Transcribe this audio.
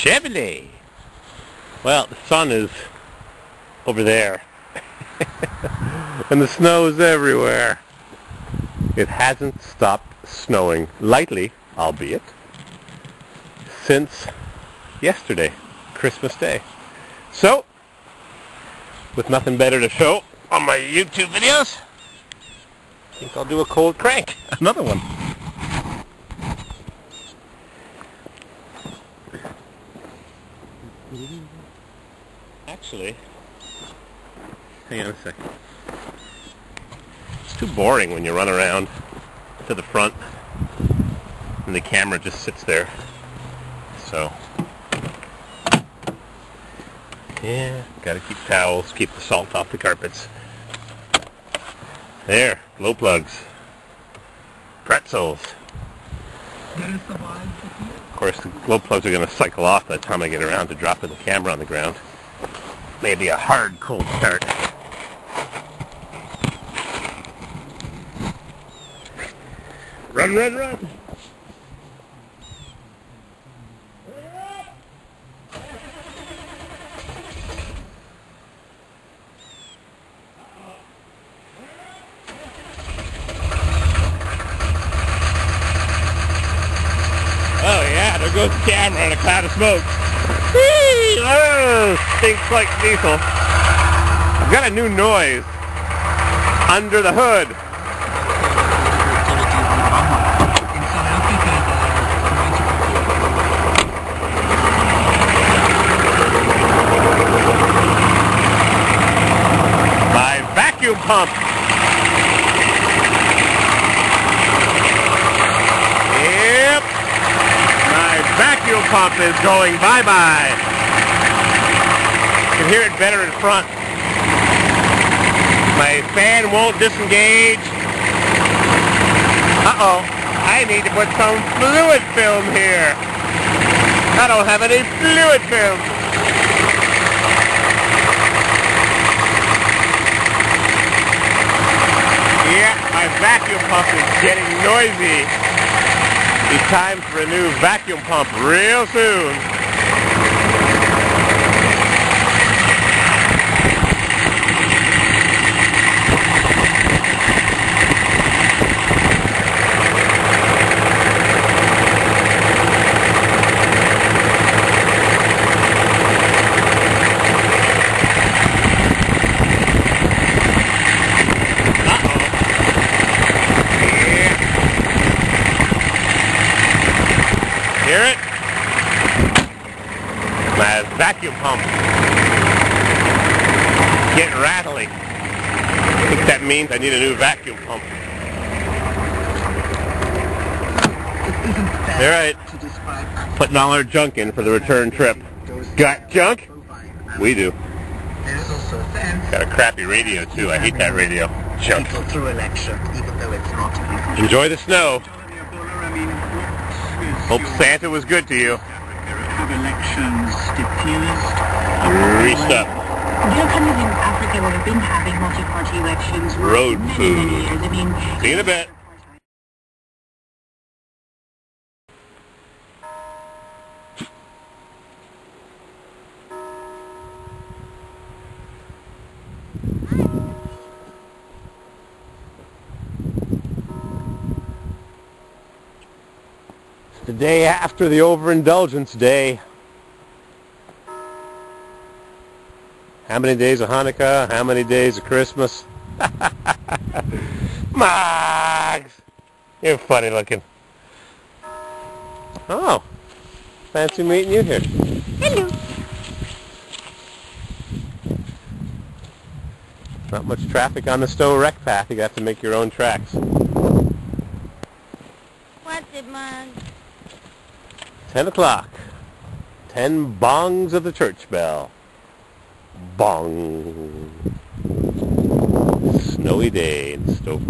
Chevrolet. Well, the sun is over there. and the snow is everywhere. It hasn't stopped snowing, lightly, albeit, since yesterday, Christmas Day. So, with nothing better to show on my YouTube videos, I think I'll do a cold crank. Another one. Actually, hang on a second. It's too boring when you run around to the front and the camera just sits there. So, yeah, gotta keep towels, keep the salt off the carpets. There, glow plugs. Pretzels. Of course, the glow plugs are going to cycle off by the time I get around to dropping the camera on the ground. Maybe a hard cold start. Run, run, run! Oh yeah, there goes the camera in a cloud of smoke. Whee! Oh, stinks like diesel. I've got a new noise under the hood. My vacuum pump. Yep. My vacuum pump is going bye-bye. You can hear it better in front. My fan won't disengage. Uh-oh. I need to put some fluid film here. I don't have any fluid film. Yeah, my vacuum pump is getting noisy. Be time for a new vacuum pump real soon. Hear it? My vacuum pump. Getting rattly. I think that means I need a new vacuum pump. All right. Putting all our junk in for the return trip. Got junk? We do. Got a crappy radio too. I hate that radio. Junk. through election, even though it's not Enjoy the snow. Hope Santa was good to you. Have elections diffused. Up. You know, countries in Africa where have been having multi-party elections Road many, food. many years. I mean, See you in a bit. The day after the overindulgence day. How many days of Hanukkah? How many days of Christmas? Mugs! You're funny looking. Oh. Fancy meeting you here. hello. Not much traffic on the Stowe Rec path. You got to make your own tracks. 10 o'clock. 10 bongs of the church bell. Bong. Snowy day in Stowe.